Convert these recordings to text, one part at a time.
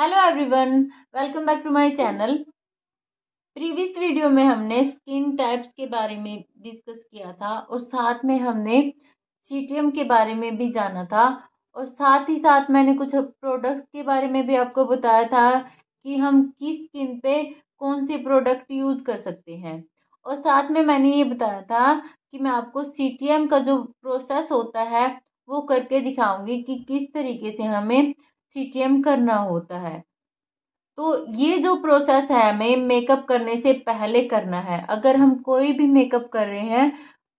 Hello everyone welcome back to my channel previous video में हमने skin types के बारे में डिस्कस किया था और साथ में हमने सीटीएम के बारे में भी जाना था और साथ ही साथ मैंने कुछ प्रोडक्ट्स के बारे में भी आपको बताया था कि हम किस स्किन पे कौन से प्रोडक्ट यूज़ कर सकते हैं। और साथ में मैंने ये बताया था कि मैं आपको सीटीएम का जो प्रोसेस होता है वो करके दिखाऊँगी कि किस तरीके से हमें सी करना होता है। तो ये जो प्रोसेस है, हमें मेकअप करने से पहले करना है। अगर हम कोई भी मेकअप कर रहे हैं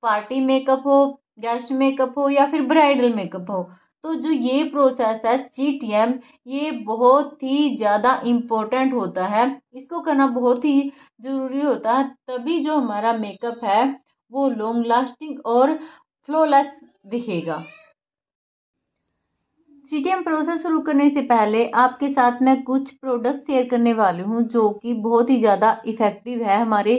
पार्टी मेकअप हो गेस्ट मेकअप हो या फिर ब्राइडल मेकअप हो तो जो ये प्रोसेस है सी टी एम ये बहुत ही ज़्यादा इम्पोर्टेंट होता है। इसको करना बहुत ही ज़रूरी होता है। तभी जो हमारा मेकअप है, वो लॉन्ग लास्टिंग और फ्लॉलेस दिखेगा। सीटीएम प्रोसेस शुरू करने से पहले आपके साथ मैं कुछ प्रोडक्ट शेयर करने वाली हूँ जो कि बहुत ही ज़्यादा इफ़ेक्टिव है हमारे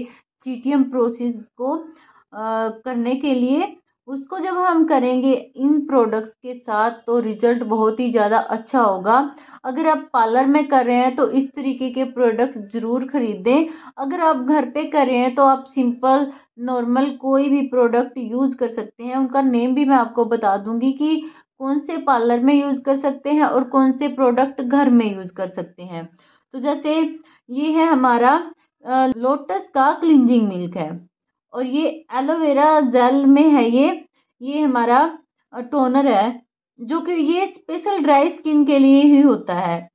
सीटीएम प्रोसेस को आ, करने के लिए। उसको जब हम करेंगे इन प्रोडक्ट्स के साथ तो रिज़ल्ट बहुत ही ज़्यादा अच्छा होगा। अगर आप पार्लर में कर रहे हैं तो इस तरीके के प्रोडक्ट ज़रूर ख़रीदें। अगर आप घर पे कर रहे हैं तो आप सिंपल नॉर्मल कोई भी प्रोडक्ट यूज़ कर सकते हैं। उनका नेम भी मैं आपको बता दूँगी कि कौन से पार्लर में यूज़ कर सकते हैं और कौन से प्रोडक्ट घर में यूज़ कर सकते हैं? तो जैसे ये है हमारा लोटस का क्लिनजिंग मिल्क है। और ये एलोवेरा जेल में है ये। ये हमारा टोनर है, जो कि ये स्पेशल ड्राई स्किन के लिए ही होता है।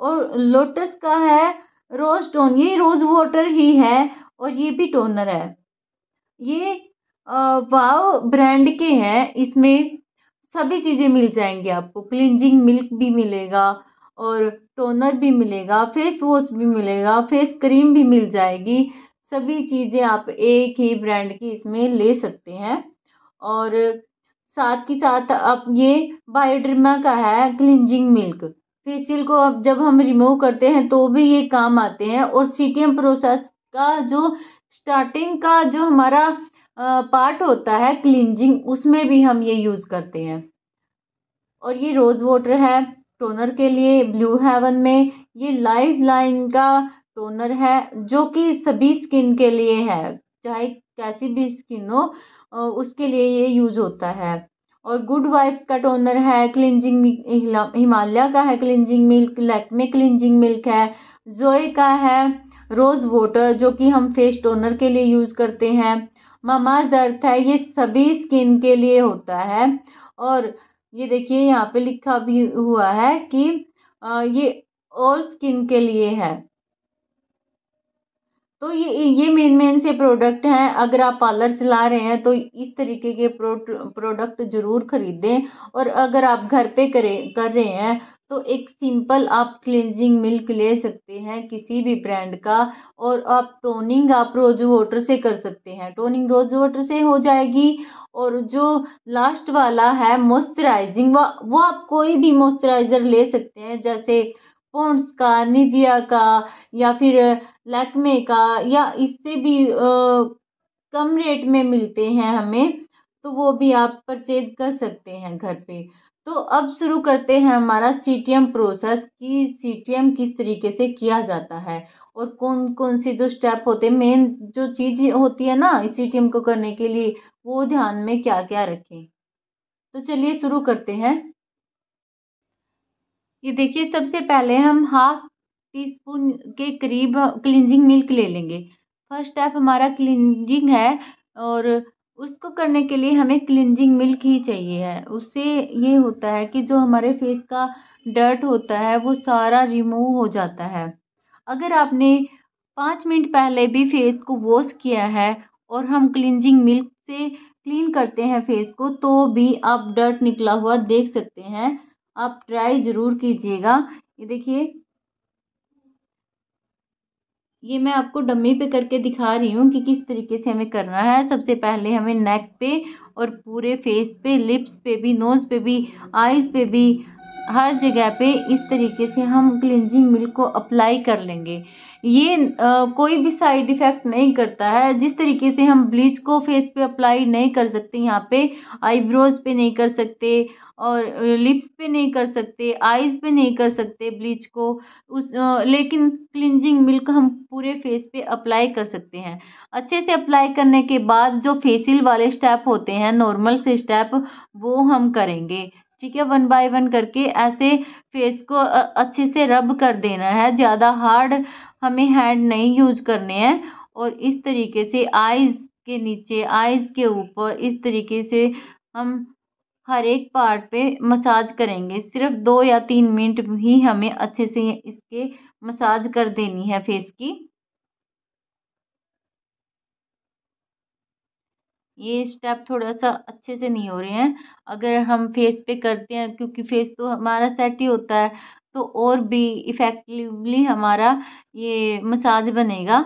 और लोटस का है रोज़ टोन ये रोज़ वाटर ही है और ये भी टोनर है। ये वाव ब्रांड के हैं। इसमें सभी चीज़ें मिल जाएँगी आपको। क्लिनजिंग मिल्क भी मिलेगा और टोनर भी मिलेगा फेस वॉश भी मिलेगा फेस क्रीम भी मिल जाएगी। सभी चीज़ें आप एक ही ब्रांड की इसमें ले सकते हैं। और साथ ही साथ आप ये बायोड्रिमा का है क्लिनजिंग मिल्क फेसियल को अब जब हम रिमूव करते हैं तो भी ये काम आते हैं और सीटीएम प्रोसेस का जो स्टार्टिंग का जो हमारा पार्ट होता है क्लिनजिंग उसमें भी हम ये यूज़ करते हैं। और ये रोज़ वाटर है, टोनर के लिए, ब्लू हेवन में, ये लाइफ लाइन का टोनर है, जो कि सभी स्किन के लिए है, चाहे कैसी भी स्किन हो उसके लिए ये यूज़ होता है। और गुड वाइब्स का टोनर है क्लिनजिंग हिमालय का है cleansing milk Lakme cleansing milk है, जोए का है रोज़ वाटर, जो कि हम फेस टोनर के लिए यूज़ करते हैं। ममाज अर्थ है, ये सभी स्किन के लिए होता है। और ये देखिए, यहाँ पे लिखा भी हुआ है कि ये ऑल स्किन के लिए है। तो ये ये मेन मेन से प्रोडक्ट हैं। अगर आप पार्लर चला रहे हैं तो इस तरीके के प्रोडक्ट ज़रूर ख़रीदें। और अगर आप घर पे करें, कर रहे हैं तो एक सिंपल आप क्लिनजिंग मिल्क ले सकते हैं किसी भी ब्रांड का और आप टोनिंग आप रोज वाटर से कर सकते हैं। टोनिंग रोज वाटर से हो जाएगी और जो लास्ट वाला है मॉइस्चराइजिंग वो आप कोई भी मॉइस्चराइज़र ले सकते हैं जैसे पॉन्ड्स का निविया का या फिर लैक्मे का या इससे भी आ, कम रेट में मिलते हैं हमें तो वो भी आप परचेज कर सकते हैं घर पे। तो अब शुरू करते हैं हमारा सी टी एम प्रोसेस कि सी टी एम किस तरीके से किया जाता है और कौन कौन से जो स्टेप होते हैं मेन जो चीज़ होती है ना सी टी एम को करने के लिए, वो ध्यान में क्या क्या रखें? तो चलिए शुरू करते हैं। ये देखिए, सबसे पहले हम हाफ़ टी स्पून के करीब क्लिनजिंग मिल्क ले लेंगे। फ़र्स्ट स्टेप हमारा क्लिनजिंग है और उसको करने के लिए हमें क्लिनजिंग मिल्क ही चाहिए है। उससे ये होता है कि जो हमारे फेस का डर्ट होता है, वो सारा रिमूव हो जाता है। अगर आपने पाँच मिनट पहले भी फेस को वॉश किया है और हम क्लिनजिंग मिल्क से क्लीन करते हैं फेस को तो भी आप डर्ट निकला हुआ देख सकते हैं। आप ट्राई ज़रूर कीजिएगा। ये देखिए ये मैं आपको डम्मी पे करके दिखा रही हूँ कि किस तरीके से हमें करना है। सबसे पहले हमें नेक पे और पूरे फेस पे लिप्स पे भी नोज़ पे भी आईज़ पे भी हर जगह पे इस तरीके से हम क्लिनजिंग मिल्क को अप्लाई कर लेंगे। ये आ, कोई भी साइड इफ़ेक्ट नहीं करता है। जिस तरीके से हम ब्लीच को फेस पे अप्लाई नहीं कर सकते यहाँ पे आईब्रोज पे नहीं कर सकते और लिप्स पे नहीं कर सकते, आईज पे नहीं कर सकते ब्लीच को, उस लेकिन क्लिनजिंग मिल्क हम पूरे फेस पे अप्लाई कर सकते हैं। अच्छे से अप्लाई करने के बाद जो फेसियल वाले स्टेप होते हैं, नॉर्मल से स्टेप, वो हम करेंगे। ठीक है, वन बाय वन करके ऐसे फेस को अच्छे से रब कर देना है, ज़्यादा हार्ड हमें हैंड नहीं यूज़ करने हैं और इस तरीके से आईज के नीचे, आईज के ऊपर इस तरीके से हम हर एक पार्ट पे मसाज करेंगे। सिर्फ़ दो या तीन मिनट ही हमें अच्छे से इसके मसाज कर देनी है फेस की। ये स्टेप थोड़ा सा अच्छे से नहीं हो रहे हैं। अगर हम फेस पे करते हैं, क्योंकि फेस तो हमारा सेट ही होता है तो और भी इफ़ेक्टिवली हमारा ये मसाज बनेगा।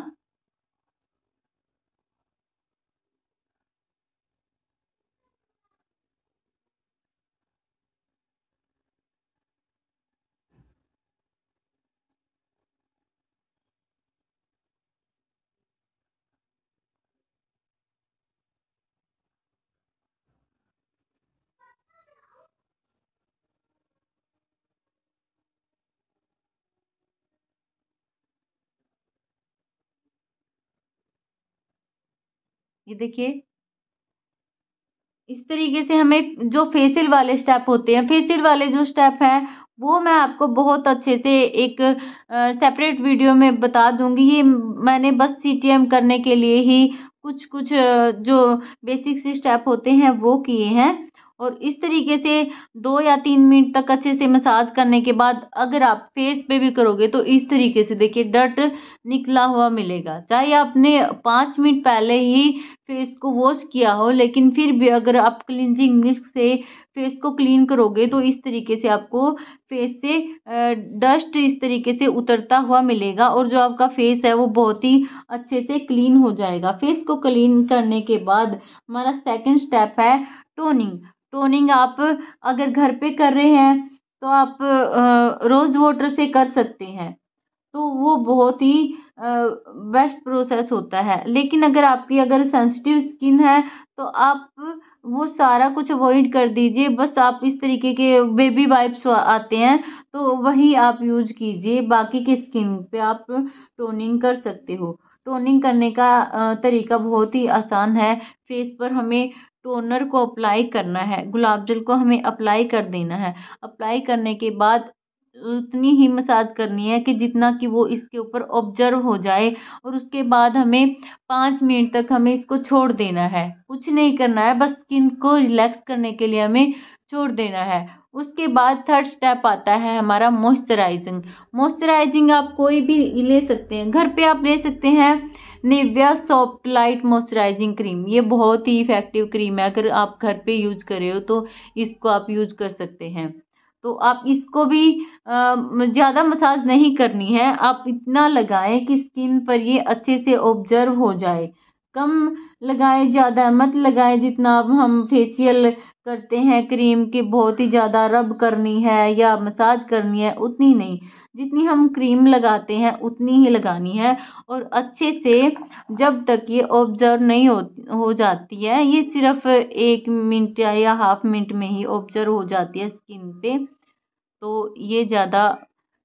ये देखिए। इस तरीके से हमें जो फेसियल वाले स्टेप होते हैं फेसियल वाले जो स्टेप हैं, वो मैं आपको बहुत अच्छे से एक सेपरेट वीडियो में बता दूँगी। ये मैंने बस सी करने के लिए ही कुछ कुछ जो बेसिक से स्टेप होते हैं, वो किए हैं। और इस तरीके से दो या तीन मिनट तक अच्छे से मसाज करने के बाद अगर आप फेस पे भी करोगे तो इस तरीके से देखिए डट निकला हुआ मिलेगा। चाहे आपने पाँच मिनट पहले ही फेस को वॉश किया हो, लेकिन फिर भी अगर आप क्लिनजिंग मिल्क से फेस को क्लीन करोगे तो इस तरीके से आपको फेस से डस्ट इस तरीके से उतरता हुआ मिलेगा और जो आपका फेस है वो बहुत ही अच्छे से क्लीन हो जाएगा। फेस को क्लीन करने के बाद हमारा सेकंड स्टेप है टोनिंग। टोनिंग आप अगर घर पे कर रहे हैं तो आप रोज़ वाटर से कर सकते हैं। तो वो बहुत ही बेस्ट प्रोसेस होता है। लेकिन अगर आपकी अगर सेंसिटिव स्किन है तो आप वो सारा कुछ अवॉइड कर दीजिए। बस आप इस तरीके के बेबी वाइप्स आते हैं तो वही आप यूज़ कीजिए। बाकी के स्किन पे आप टोनिंग कर सकते हो। टोनिंग करने का तरीका बहुत ही आसान है। फेस पर हमें टोनर को अप्लाई करना है। गुलाब जल को हमें अप्लाई कर देना है। अप्लाई करने के बाद उतनी ही मसाज करनी है कि जितना कि वो इसके ऊपर ऑब्ज़र्व हो जाए और उसके बाद हमें पाँच मिनट तक हमें इसको छोड़ देना है। कुछ नहीं करना है, बस स्किन को रिलैक्स करने के लिए हमें छोड़ देना है। उसके बाद थर्ड स्टेप आता है हमारा मॉइस्चराइजिंग मॉइस्चराइजिंग आप कोई भी ले सकते हैं। घर पे आप ले सकते हैं Nivea soft light moisturising cream ये बहुत ही इफ़ेक्टिव क्रीम है। अगर आप घर पे यूज़ कर रहे हो तो इसको आप यूज़ कर सकते हैं। तो आप इसको भी ज़्यादा मसाज नहीं करनी है। आप इतना लगाएँ कि स्किन पर ये अच्छे से ऑब्ज़र्व हो जाए। कम लगाएँ, ज़्यादा मत लगाएँ जितना अब हम फेशियल करते हैं। क्रीम के बहुत ही ज़्यादा रब करनी है या मसाज करनी है, उतनी नहीं। जितनी हम क्रीम लगाते हैं, उतनी ही लगानी है। और अच्छे से जब तक ये ऑब्ज़र्व नहीं हो हो जाती है, ये सिर्फ़ एक मिनट या हाफ़ मिनट में ही ऑब्ज़र्व हो जाती है स्किन पे। तो ये ज़्यादा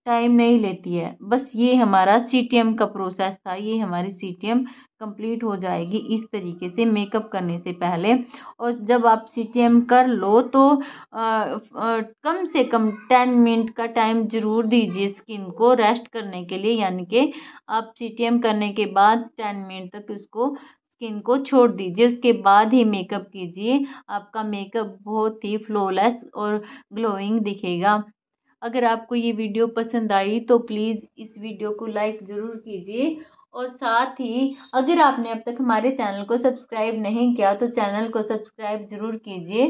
टाइम नहीं लेती है। बस ये हमारा सी टी एम का प्रोसेस था ये हमारी सी टी एम कंप्लीट हो जाएगी इस तरीके से मेकअप करने से पहले। और जब आप सी टी एम कर लो तो आ, आ, कम से कम टेन मिनट का टाइम ज़रूर दीजिए स्किन को रेस्ट करने के लिए। यानी कि आप सी टी एम करने के बाद टेन मिनट तक उसको स्किन को छोड़ दीजिए। उसके बाद ही मेकअप कीजिए। आपका मेकअप बहुत ही फ्लॉलेस और ग्लोइंग दिखेगा। अगर आपको ये वीडियो पसंद आई तो प्लीज़ इस वीडियो को लाइक ज़रूर कीजिए। और साथ ही, अगर आपने अब तक हमारे चैनल को सब्सक्राइब नहीं किया तो चैनल को सब्सक्राइब ज़रूर कीजिए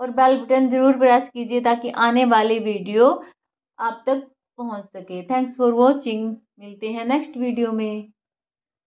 और बेल बटन ज़रूर प्रेस कीजिए ताकि आने वाली वीडियो आप तक पहुँच सके। थैंक्स फॉर वॉचिंग मिलते हैं नेक्स्ट वीडियो में।